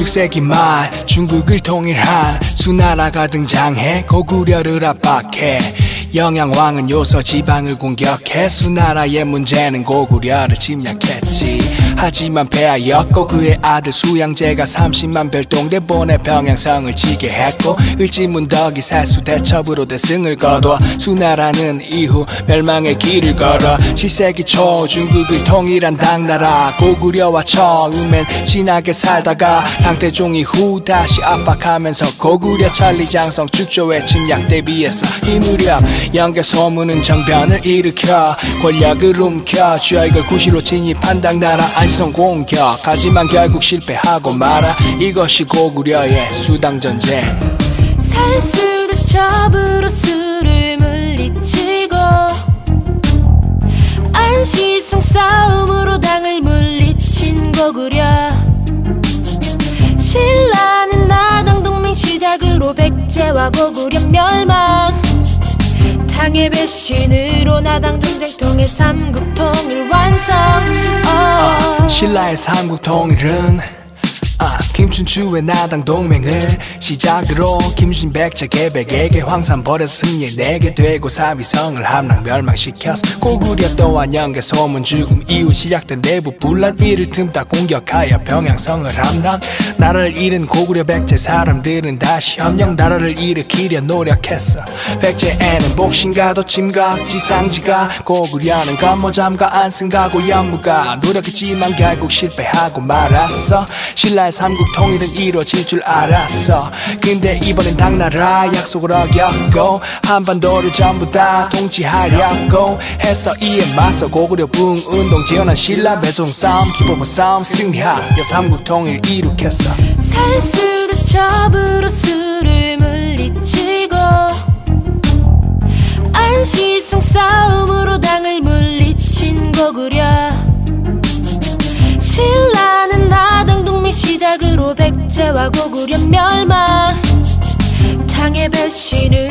16세기 말 중국을 통일한 수나라가 등장해 고구려를 압박해. 영양왕은 요서 지방을 공격해 수나라의 문제는 고구려를 침략했지 하지만 폐하였고 그의 아들 수양제가 30만 별동대 보내 평양성을 지게 했고 을지문덕이 살수 대첩으로 대승을 거둬 수나라는 이후 멸망의 길을 걸어 7세기 초 중국을 통일한 당나라 고구려와 처음엔 진하게 살다가 당태종 이후 다시 압박하면서 고구려 천리장성 축조의 침략 대비해서 이 무렵 영계 소문은 정변을 일으켜 권력을 움켜 주역을 구시로 진입한 당나라 안성 공격. 하지만 결국 실패하고 말아 이것이 고구려의 수당전쟁. 살수 대첩으로 수를 물리치고 안시성 싸움으로 당을 물리친 고구려. 신라는 나당 동맹 시작으로 백제와 고구려 멸망. 당의 배신으로 나당 전쟁 통해 삼국 통일 완성. 어. 신라의 삼국 통일은 아, 김춘추의 나당 동맹을 시작으로 김신 백제 개백에게 황산 버려서 승리 내게 되고 사비성을 함락 멸망시켰어 고구려 또한 영계 소문 죽음 이후 시작된 내부 분란 이를 틈타 공격하여 평양성을 함락 나라를 잃은 고구려 백제 사람들은 다시 협력 나라를 일으키려 노력했어. 백제에는 복신가도 침각 지상지가 고구려는 간모잠과 안승가고 연무가 노력했지만 결국 실패하고 말았어. 신라 의 삼국 통일은 이루어질 줄 알았어. 근데 이번엔 당나라 약속을 어겼고 한반도를 전부 다 통치하려고 해서 이에 맞서 고구려 붕 운동 지원한 신라 배송 싸움 기포부 싸움 승리하여 삼국 통일 이룩했어. 살수 대첩으로 수 백제와 고구려 멸망. 당의 배신으